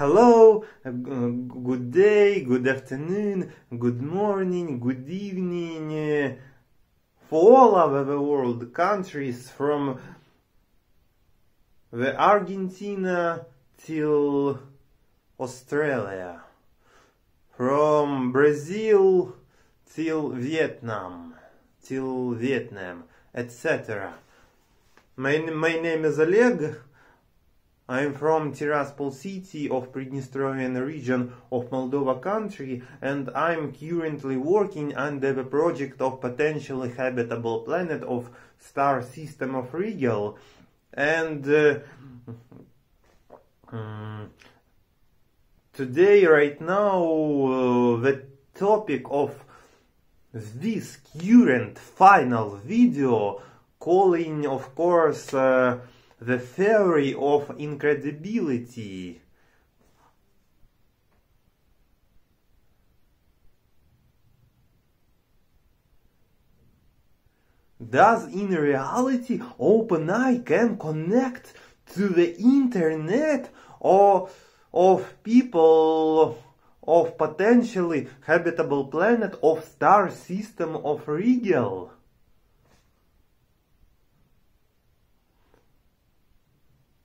Hello, uh, good day, good afternoon, good morning, good evening uh, for all over the world countries from the Argentina till Australia, from Brazil till Vietnam, till Vietnam, etc. My, my name is Oleg. I'm from Tiraspol city of Pridnestrovyan region of Moldova country and I'm currently working under the project of potentially habitable planet of star system of Rigel and uh, um, today right now uh, the topic of this current final video calling of course uh, the theory of incredibility. Does in reality OpenAI can connect to the internet or of people of potentially habitable planet of star system of Rigel?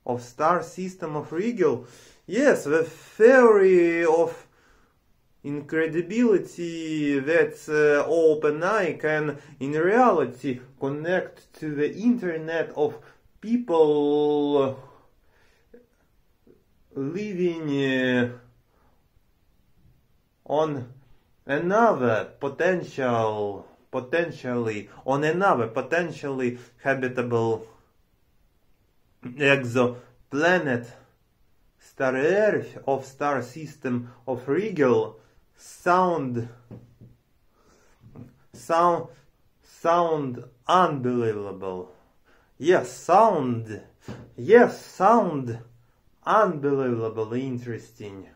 Of star system of Rigel. Yes, the theory of incredibility that uh, OpenAI can in reality connect to the internet of people living uh, on another potential potentially on another potentially habitable exoplanet star Earth of star system of Rigel sound sound sound unbelievable. Yes sound. Yes sound. Unbelievable interesting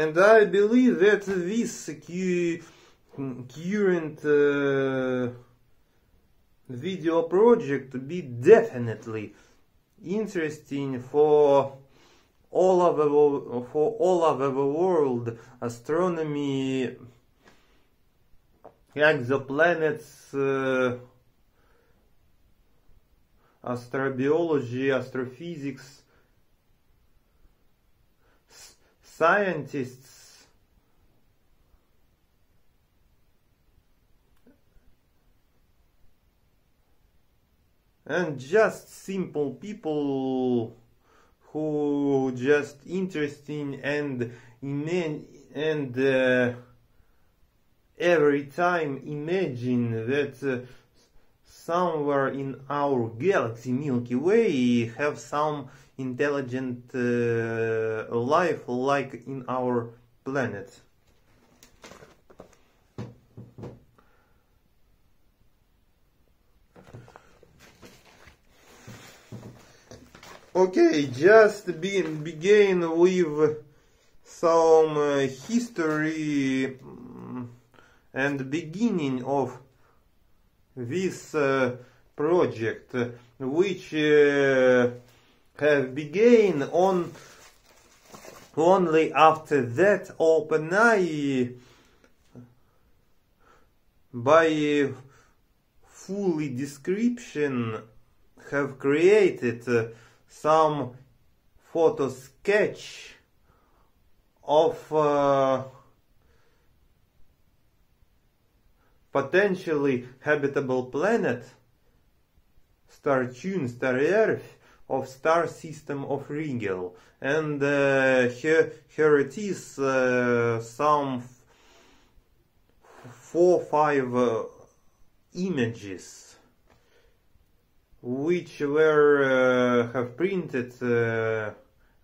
And I believe that this current uh, video project be definitely interesting for all over for all over the world. Astronomy exoplanets uh, astrobiology astrophysics scientists. And just simple people who just interesting and and uh, every time imagine that uh, somewhere in our galaxy Milky Way have some intelligent uh, life like in our planet. Okay, just be, begin with some uh, history mm, and beginning of this uh, project, which have begun on only after that OpenAI by fully description have created some photo sketch of uh, potentially habitable planet, Starchun, star Earth, of star system of Rigel. And uh, here, here it is, uh, some four, five uh, images which were uh, have printed uh,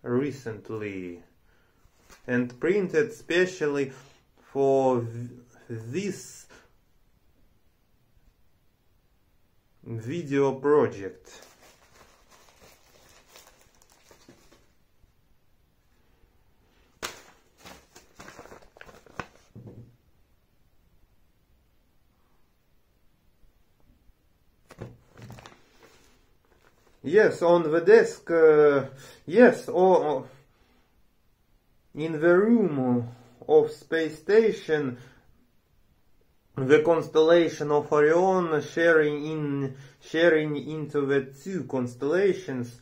recently and printed specially for this video project. Yes, on the desk, uh, yes, or in the room of space station, the constellation of Orion sharing in sharing into the two constellations,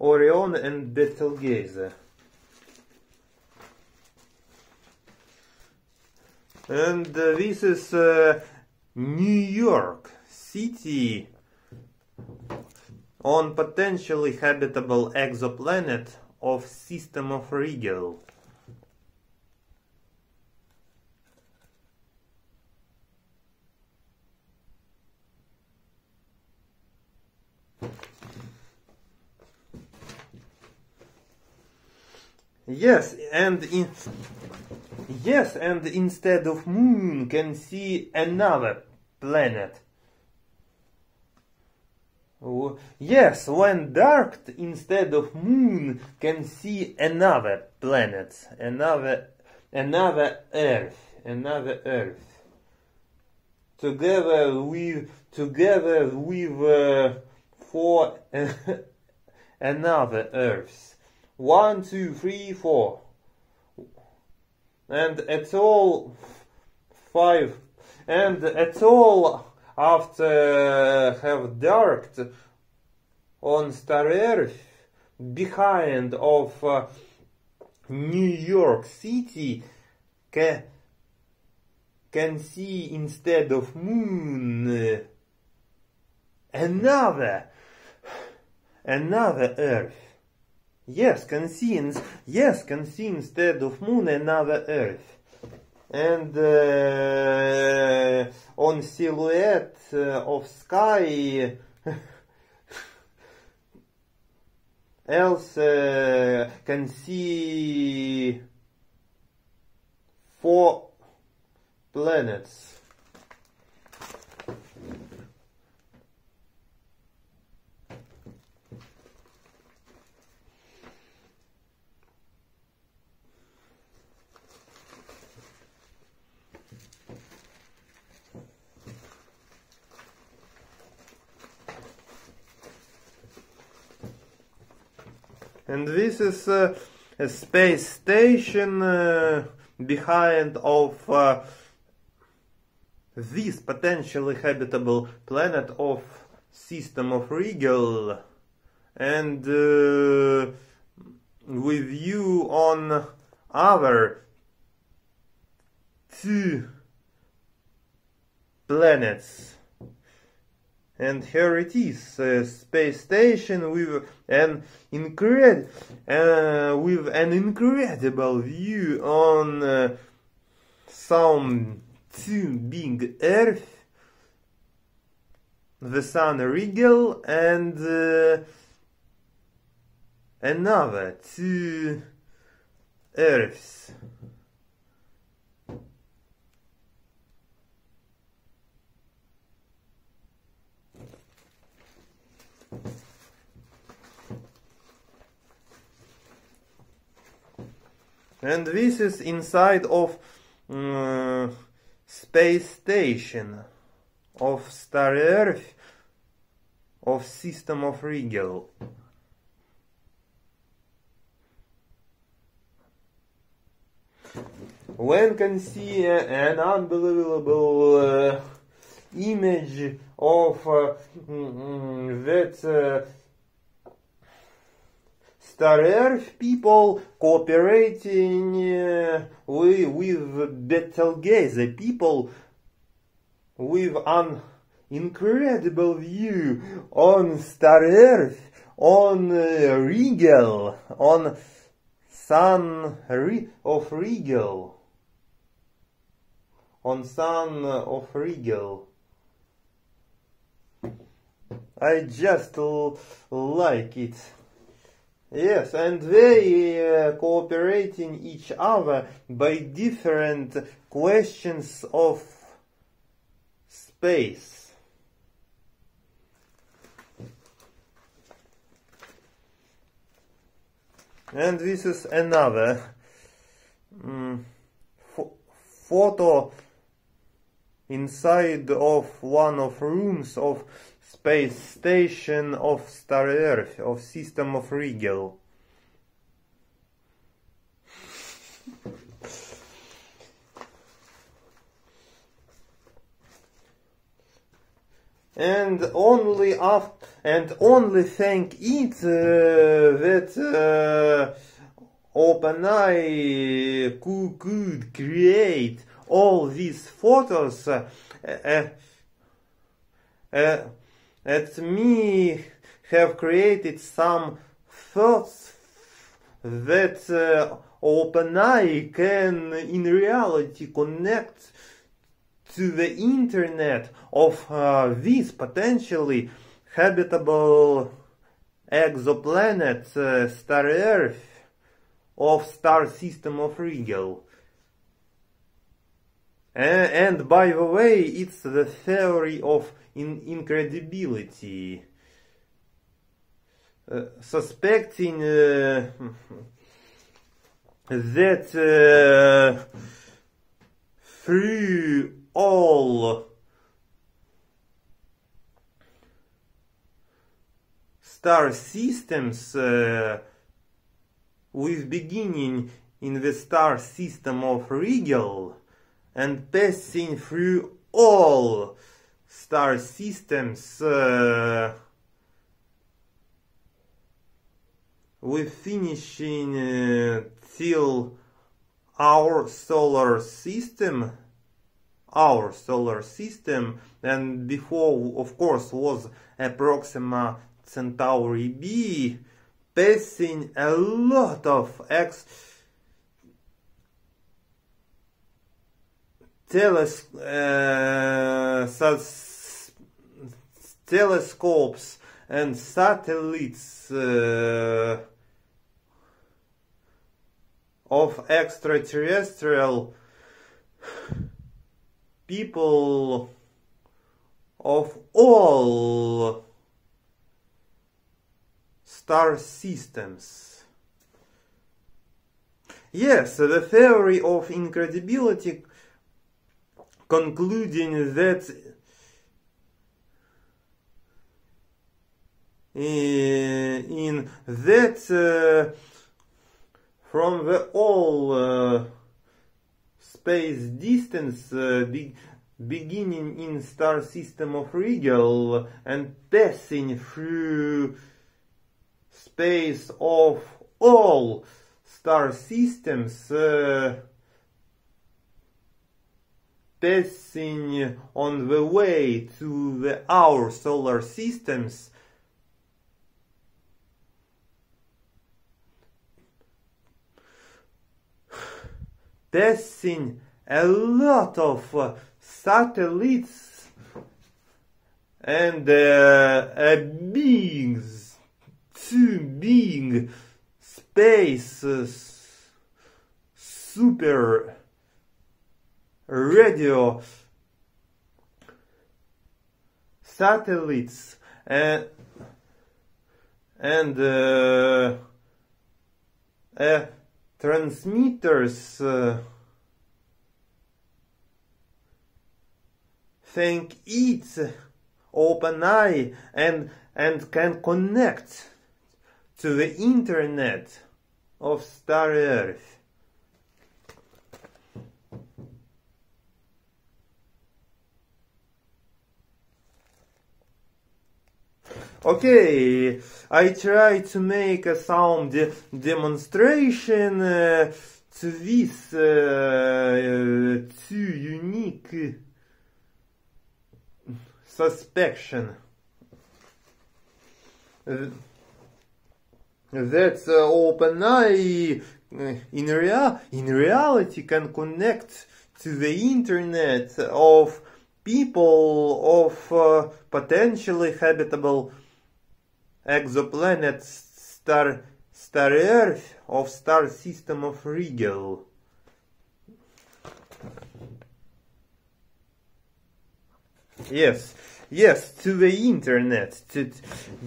Orion and Betelgeuse. And uh, this is uh, New York City on potentially habitable exoplanet of system of Rigel. Yes, and in yes, and instead of moon can see another planet. Yes, when dark instead of moon can see another planet, another another Earth, another Earth. Together with together with uh, four another Earths. One, two, three, four, and at all five, and at all after have darked on star Earth behind of uh, New York City ca- can see instead of moon uh, another another Earth. Yes, can see ins- yes can see instead of moon another Earth. And uh, on silhouette uh, of sky else uh, can see four planets. And this is uh, a space station uh, behind of uh, this potentially habitable planet of system of Rigel. And uh, with you on other two planets and here it is a space station with an incred uh, with an incredible view on uh, some two big earth the sun Rigel and uh, another two earths and this is inside of uh, space station of star earth of system of Rigel one can see uh, an unbelievable uh, image of uh, mm, that Star Earth people cooperating uh, with, with Betelgeuse people with an incredible view on Star Earth, on uh, Rigel, on Sun of Rigel, on Sun of Rigel. I just like it. Yes, and they uh, cooperating each other by different questions of space. And this is another pho- photo inside of one of rooms of space station of Star Earth of system of Rigel. and only after and only thank it uh, that uh, OpenAI could, could create all these photos. Uh, uh, uh, at me have created some thoughts that uh, OpenAI can in reality connect to the internet of uh, these potentially habitable exoplanets, uh, star Earth, of star system of Rigel. And, by the way, it's the theory of in incredibility. Uh, suspecting uh, that uh, through all star systems uh, with beginning in the star system of Rigel and passing through all star systems uh, with finishing uh, till our solar system our solar system and before of course was Proxima Centauri b passing a lot of ex teles uh, telescopes and satellites uh, of extraterrestrial people of all star systems. Yes, the theory of incredibility concluding that in that uh, from the all uh, space distance uh, be beginning in star system of Rigel and passing through space of all star systems uh, passing on the way to the, our solar systems. Passing a lot of uh, satellites and uh, a big, too big space uh, super radio satellites and and uh, uh, transmitters uh, think it's OpenAI and and can connect to the internet of Star Earth. Okay, I try to make a sound de- demonstration uh, to this uh, uh, two unique suspicion. Uh, that uh, OpenAI uh, in, rea- in reality can connect to the internet of people of potentially habitable exoplanets star star Earth of star system of Rigel. Yes, yes, to the internet. To,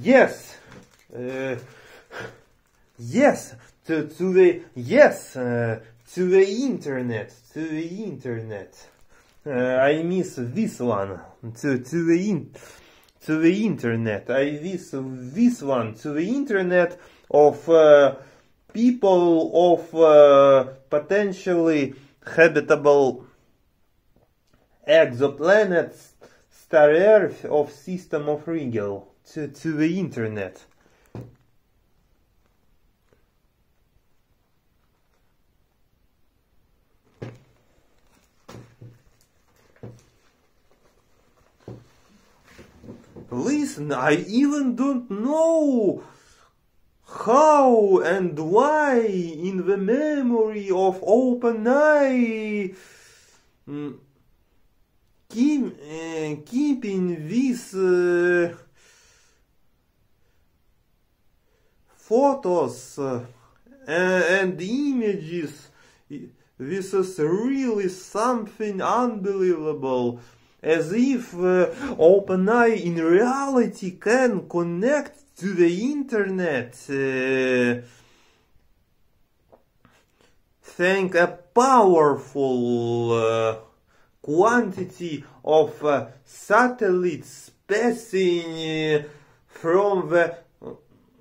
yes, uh, yes, to to the yes, uh, to the internet, to the internet. Uh, I miss this one. To to the in, to the internet. I miss this one to the internet of uh, people of uh, potentially habitable exoplanets, star Earth of system of Rigel to to the internet. Listen, I even don't know how and why in the memory of OpenAI mm, keep, uh, keeping these uh, photos uh, and images. This is really something unbelievable as if uh, OpenAI in reality can connect to the internet. Uh, thank a powerful uh, quantity of uh, satellites passing uh, from the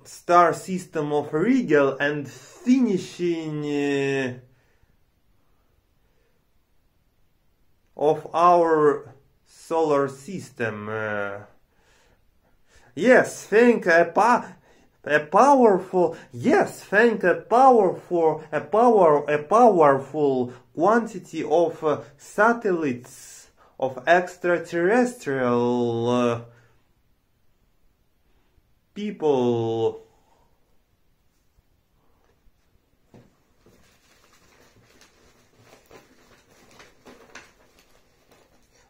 star system of Rigel and finishing uh, of our solar system. Uh, yes, thank a, pa- a powerful yes, thank a powerful a power a powerful quantity of uh, satellites of extraterrestrial uh, people.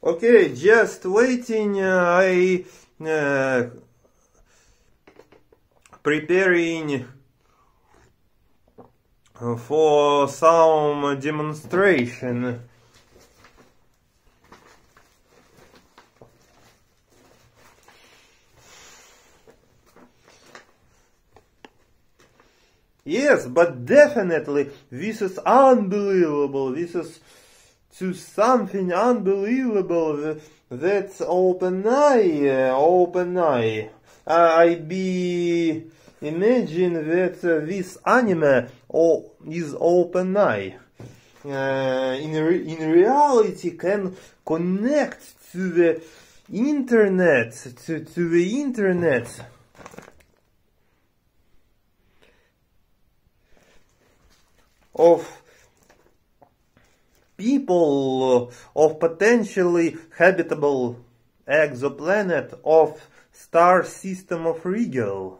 Okay, just waiting. Uh, I uh, preparing for some demonstration. Yes, but definitely this is unbelievable. This is to something unbelievable that's OpenAI, OpenAI. I be imagine that uh, this anime is OpenAI. Uh, in re- in reality, can connect to the internet, to, to the internet. Of people of potentially habitable exoplanet of star system of Rigel.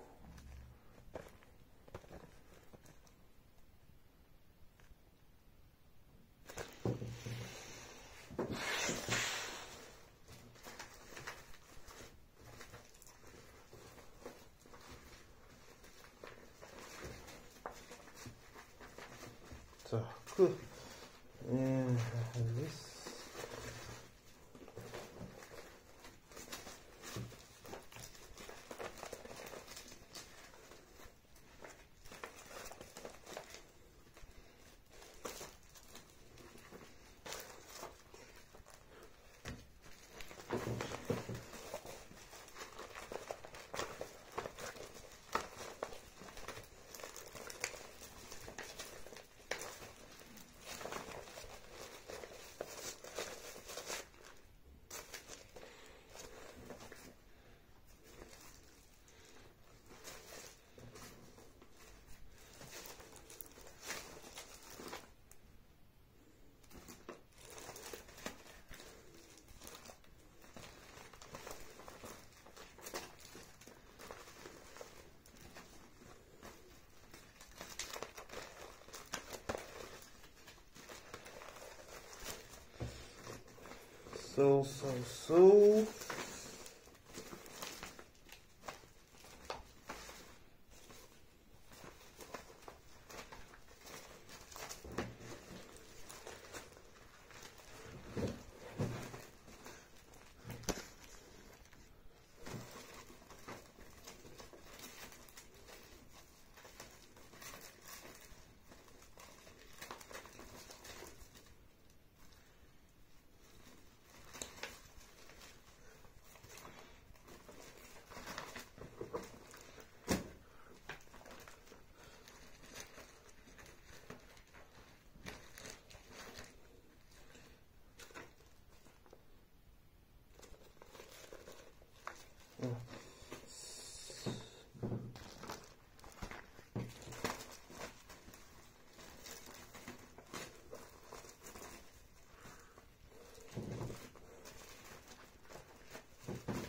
So, so, so.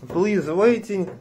Please waiting.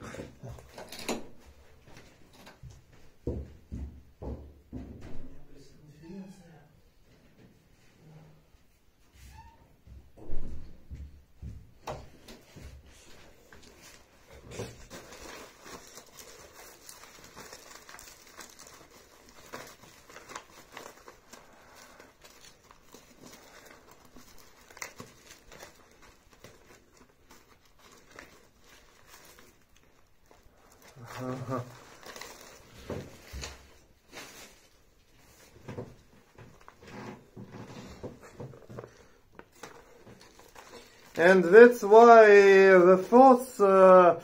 And that's why the thoughts uh,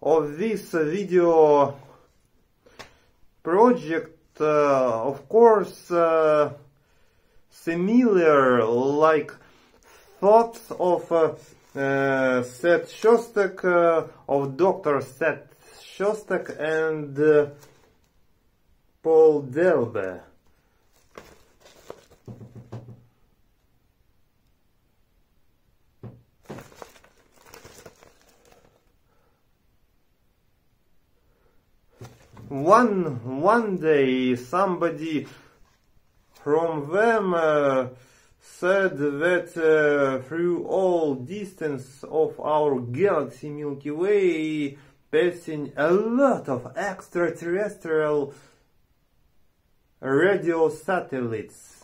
of this video project, uh, of course, uh, similar like thoughts of uh, uh, Seth Shostak, uh, of Dr. Seth Shostak and uh, Paul Delbe. One one day somebody from them uh, said that uh, through all distance of our galaxy Milky Way passing a lot of extraterrestrial radio satellites.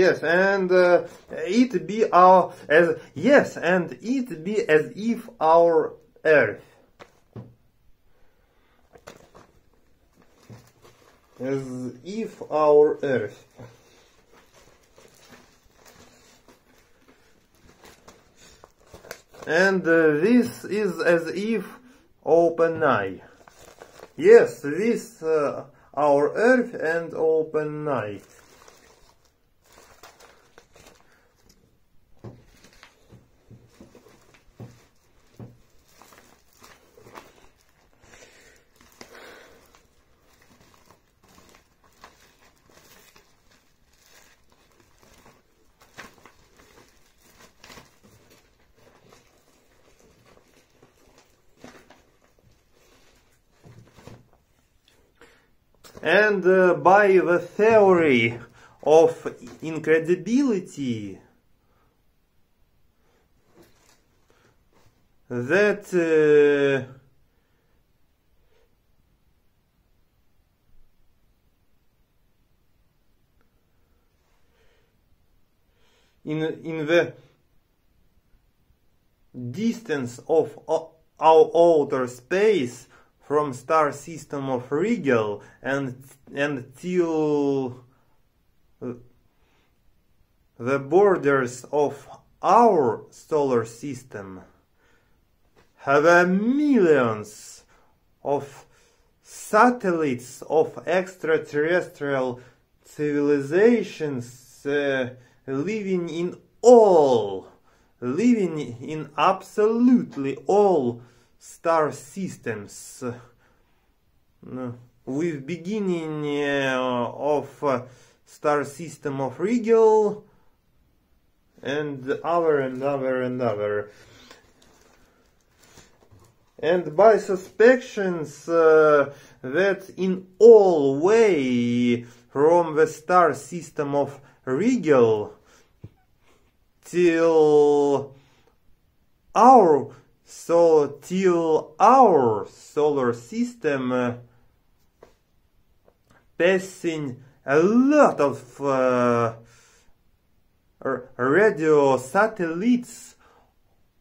Yes, and uh, it be our as yes, and it be as if our earth, as if our earth. And uh, this is as if OpenAI. Yes, this uh, our earth and OpenAI. And uh, by the theory of incredibility, that uh, in in the distance of o- our outer space from star system of Rigel and and till the borders of our solar system have millions of satellites of extraterrestrial civilizations uh, living in all living in absolutely all star systems with beginning uh, of uh, star system of Rigel and other and other and other. And by suspicions uh, that in all way from the star system of Rigel till our so till our solar system uh, passing a lot of uh, radio satellites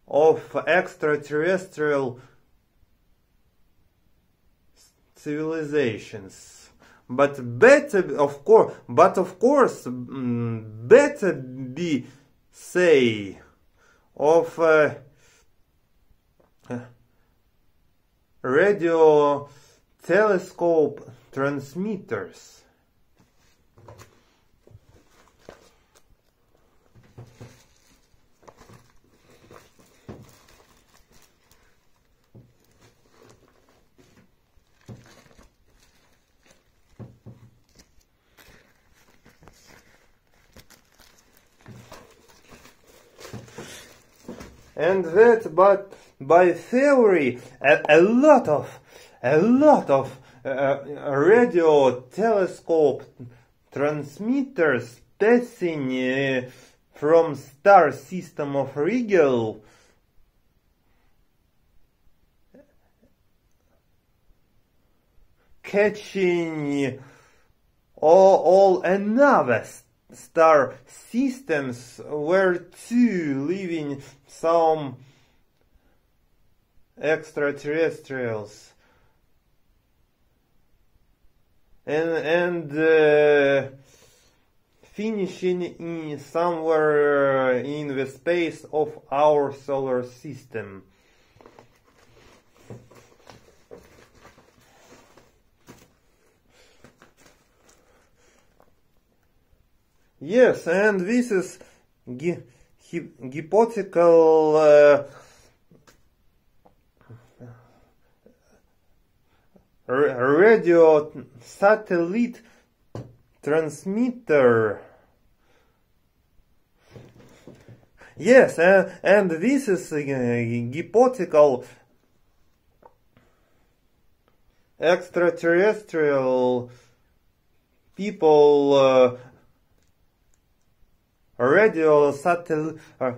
of extraterrestrial civilizations. But better of course but of course mm, better be say of uh, radio telescope transmitters. And that but by theory a, a lot of a lot of uh, radio telescope transmitters passing uh, from star system of Rigel catching all, all another star systems where two living some extraterrestrials. And and uh, finishing in somewhere in the space of our solar system. Yes, and this is hypothetical uh, radio satellite transmitter. Yes, uh, and this is uh, hypothetical extraterrestrial people uh, radio satellite,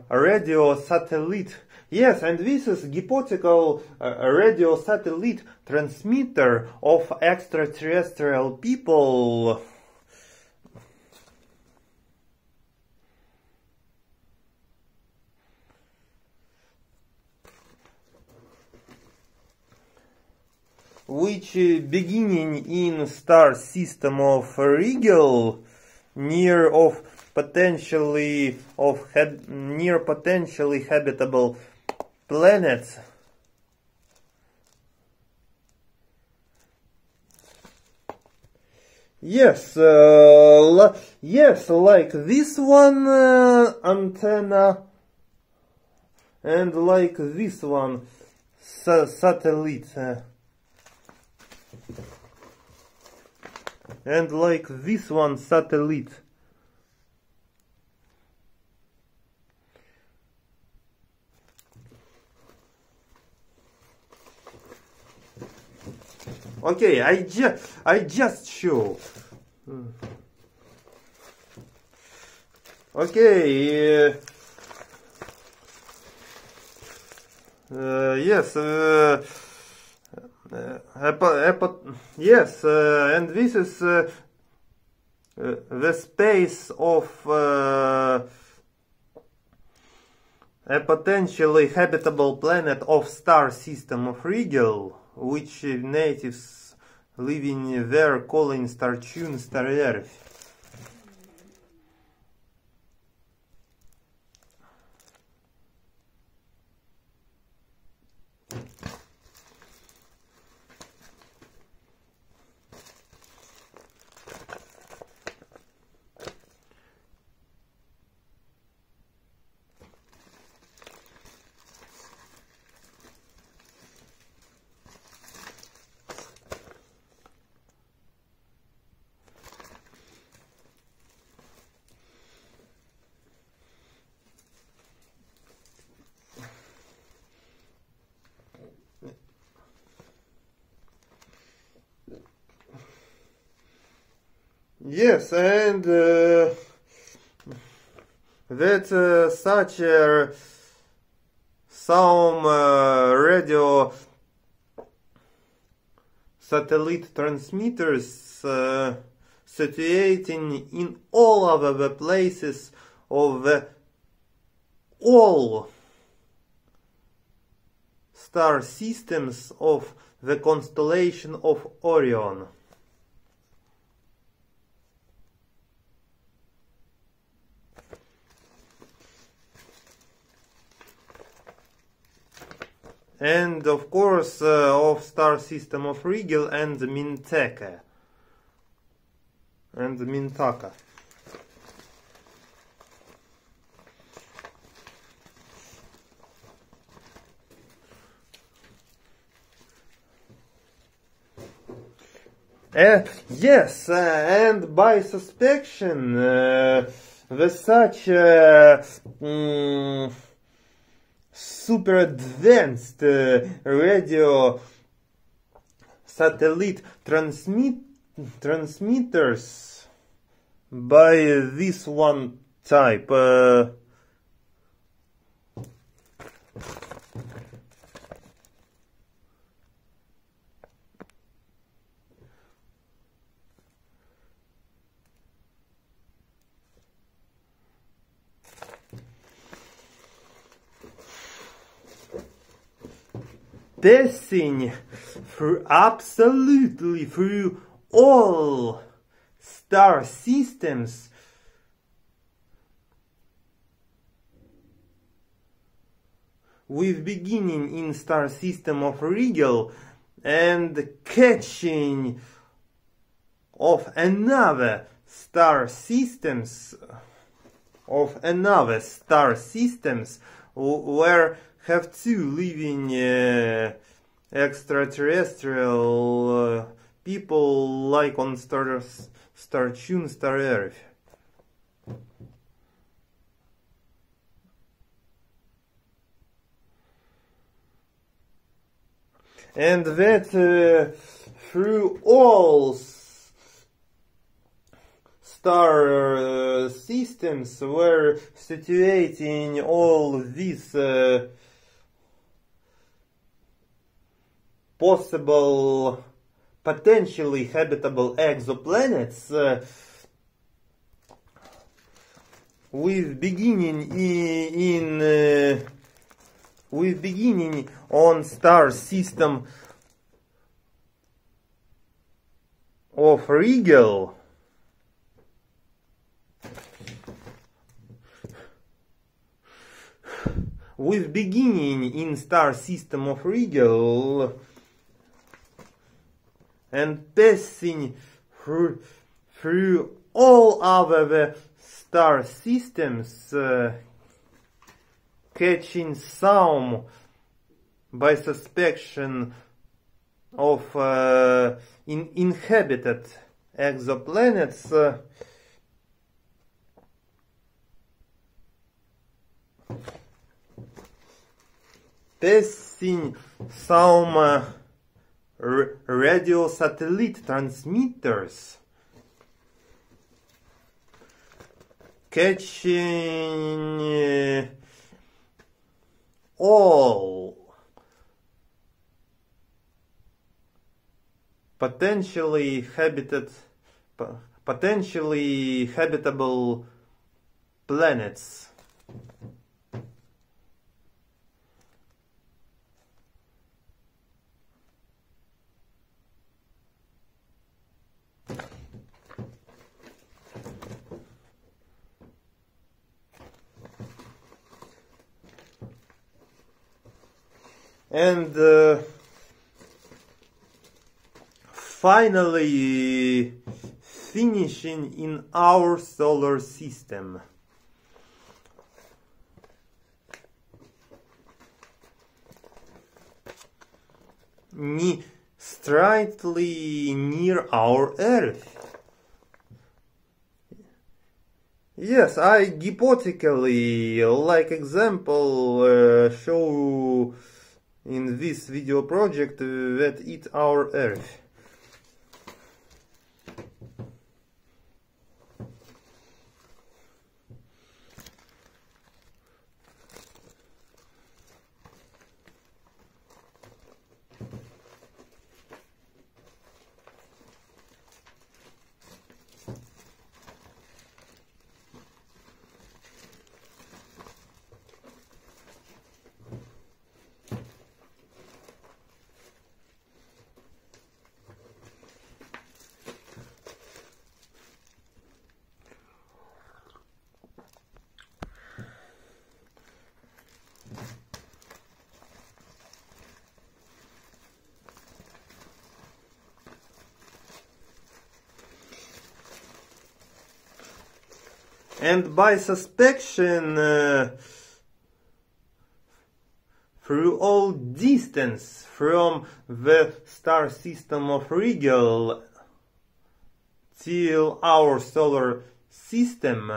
radio satellite. Yes, and this is hypothetical uh, radio satellite transmitter of extraterrestrial people. which beginning in star system of Rigel near of potentially of near potentially habitable planets. Yes, uh, yes, like this one uh, antenna and like this one sa satellite. Uh, and like this one satellite Okay, I just I just show. Okay. Uh, uh, yes. Uh, uh, yes, uh, and this is the space of a potentially habitable planet of star system of Rigel which natives living there calling Starchun Star satellite transmitters uh, situating in all of the places of the all star systems of the constellation of Orion. And of course uh, of star system of Rigel and Mintaka and Mintaka. Uh, yes, uh, and by suspicion, uh, the such uh, mm, super advanced uh, radio satellite transmit transmitters by this one type. Uh, passing through absolutely through all star systems. With beginning in star system of Rigel and catching of another star systems of another star systems where have two living uh, extraterrestrial uh, people like on Star Starchun, Star Earth. And that uh, through all star uh, systems were situating all these uh, possible potentially habitable exoplanets uh, with beginning in, uh, with beginning on star system of Rigel with beginning in star system of Rigel and passing through, through all other star systems, uh, catching some by suspicion of uh, in inhabited exoplanets uh, passing some uh, radio satellite transmitters. Catching uh, all potentially habited potentially habitable planets and uh, finally finishing in our solar system. Ni slightly near our Earth. Yes, I hypothetically, like example, uh, show in this video project uh, that it our Earth. And by suspension uh, through all distance from the star system of Rigel till our solar system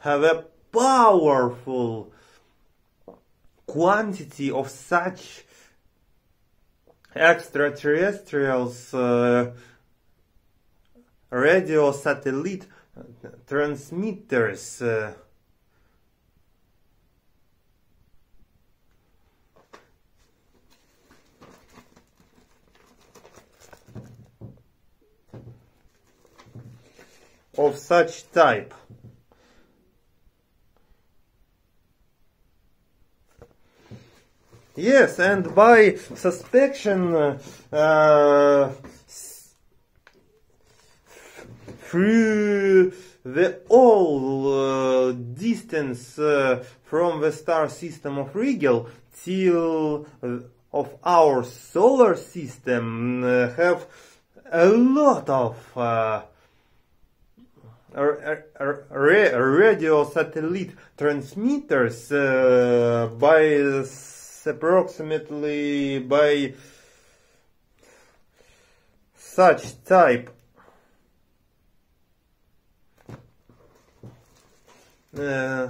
have a powerful quantity of such extraterrestrials uh, radio satellite transmitters uh, of such type. Yes, and by suspension uh, through the all uh, distance uh, from the star system of Rigel till uh, of our solar system uh, have a lot of uh, radio satellite transmitters uh, by approximately by such type uh,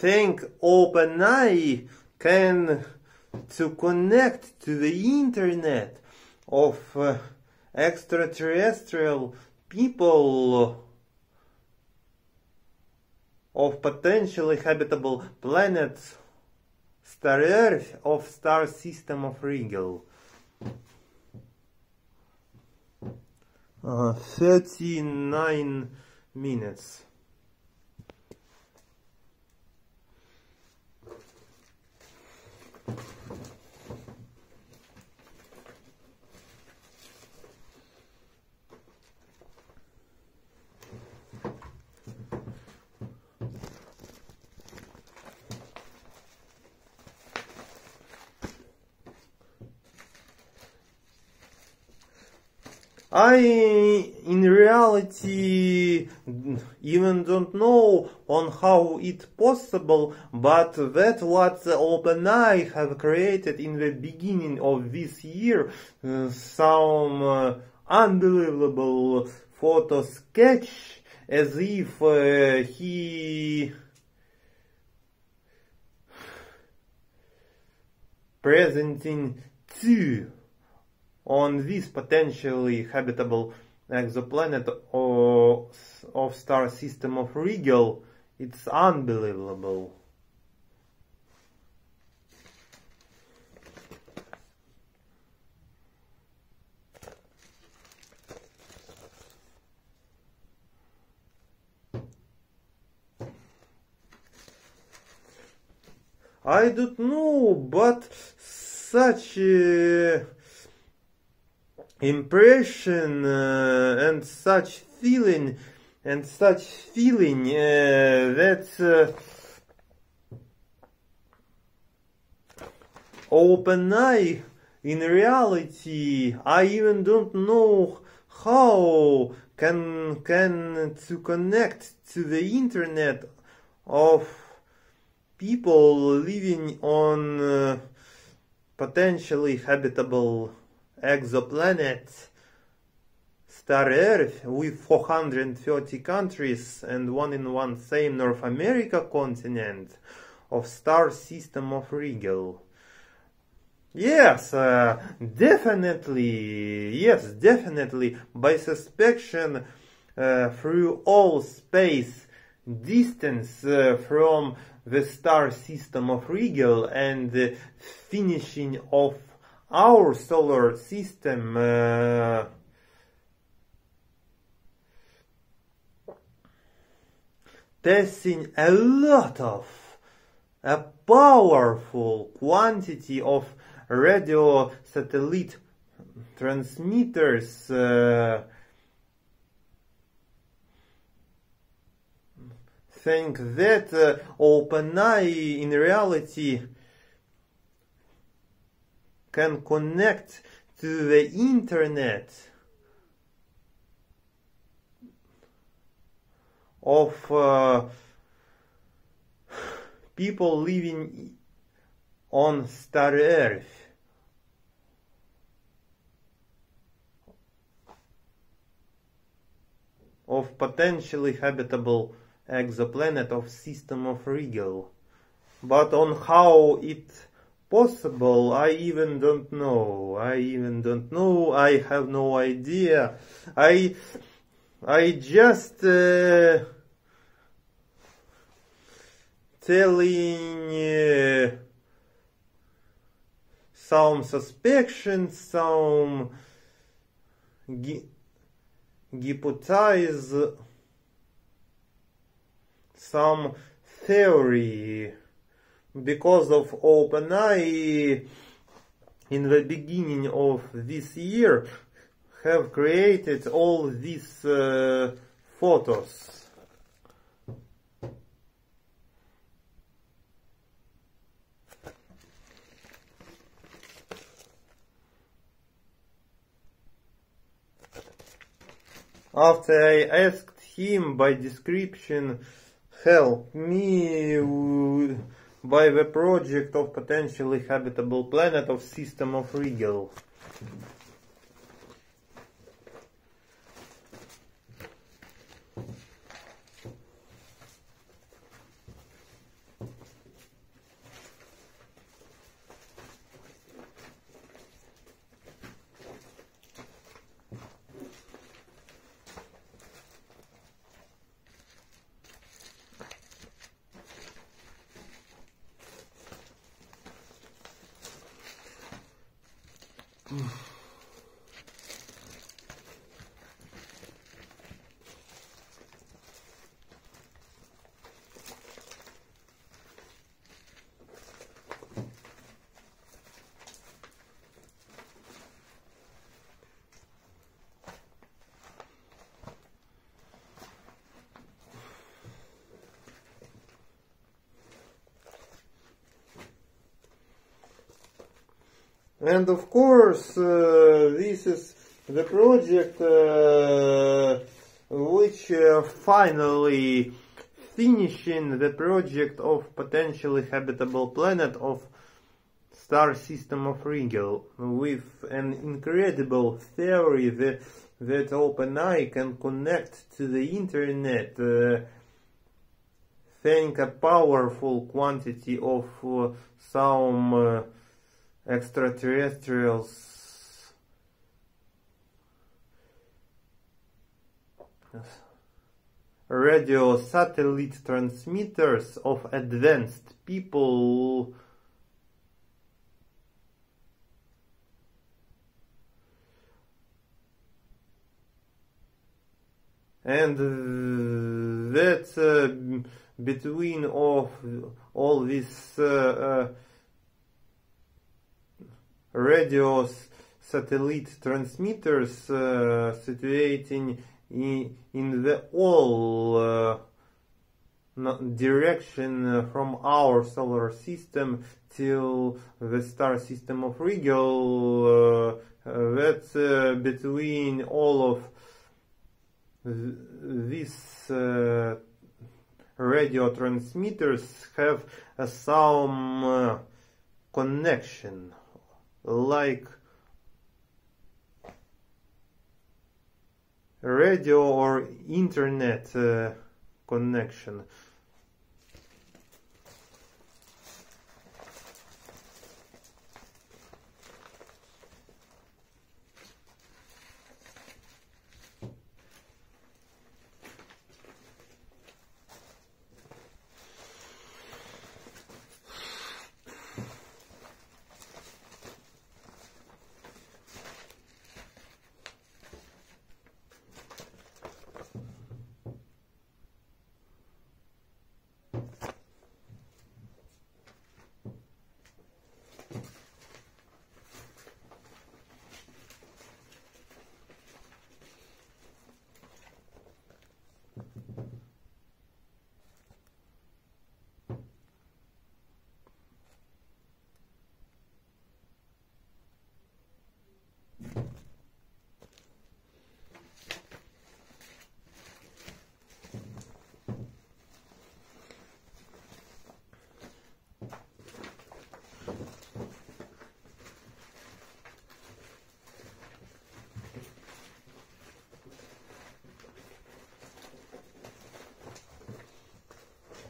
think OpenAI can to connect to the internet of uh, extraterrestrial people of potentially habitable planets star Earth of star system of Rigel. Uh, 39 minutes. I, in reality, even don't know on how it possible, but that what OpenAI have created in the beginning of this year, uh, some uh, unbelievable photo sketch as if uh, he presenting two on this potentially habitable exoplanet of, of star system of Rigel, it's unbelievable. I don't know, but such uh, impression uh, and such feeling and such feeling uh, that uh, OpenAI in reality I even don't know how can can to connect to the internet of people living on uh, potentially habitable exoplanet star Earth with 430 countries and one in one same North America continent of star system of Rigel. Yes, uh, definitely, yes, definitely, by suspension uh, through all space distance uh, from the star system of Rigel and finishing of our solar system uh, testing a lot of a powerful quantity of radio satellite transmitters uh, think that uh, OpenAI in reality can connect to the internet of uh, people living on star Earth. Of potentially habitable exoplanet of system of Rigel. But on how it possible, I even don't know. I even don't know. I have no idea. I, I just uh, telling uh, some suspicions, some hypothesis, some theory because of OpenAI in the beginning of this year have created all these uh, photos. After I asked him by description, help me by the project of potentially habitable planet of system of Rigel. And of course, uh, this is the project uh, which uh, finally finishing the project of potentially habitable planet of star system of Rigel with an incredible theory that, that OpenAI can connect to the internet uh, thank a powerful quantity of uh, some uh, extraterrestrials. Radio satellite transmitters of advanced people. And that uh, between of all these uh, uh, radio satellite transmitters uh, situating in, in the all uh, direction from our solar system till the star system of Rigel uh, that's uh, between all of these uh, radio transmitters have some uh, connection like radio or internet uh, connection.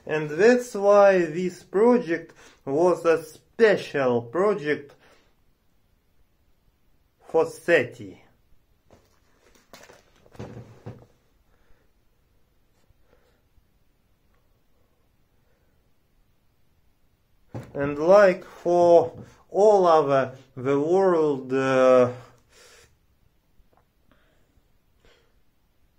And that's why this project was a special project for SETI. And like for all over the world uh,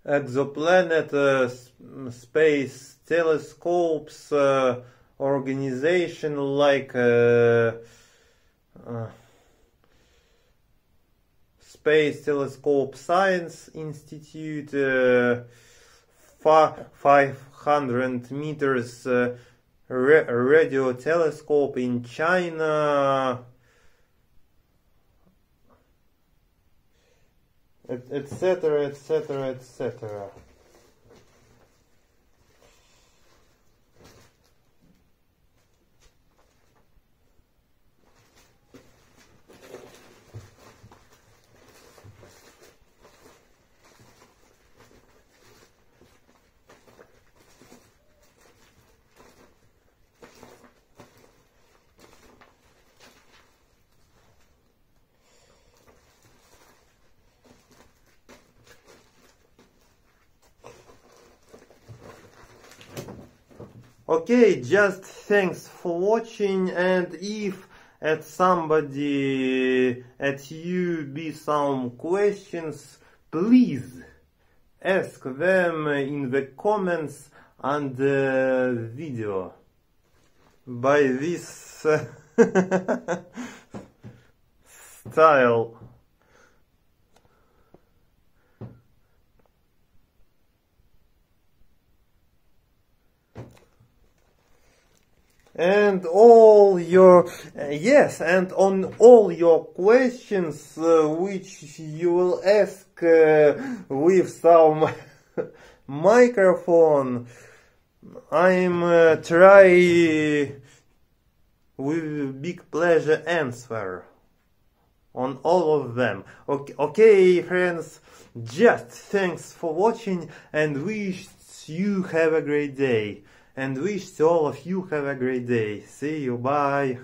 exoplanet uh, space telescopes uh, organization like uh, uh, Space Telescope Science Institute, uh, 500 meters uh, ra radio telescope in China, etc., etc., etc. Okay, just thanks for watching and if at somebody at you be some questions, please ask them in the comments on the video. By this style. And all your uh, yes and on all your questions uh, which you will ask uh, with some microphone i'm uh, try with big pleasure answer on all of them. Okay, okay friends just thanks for watching and wish you have a great day and wish to all of you have a great day. See you, bye.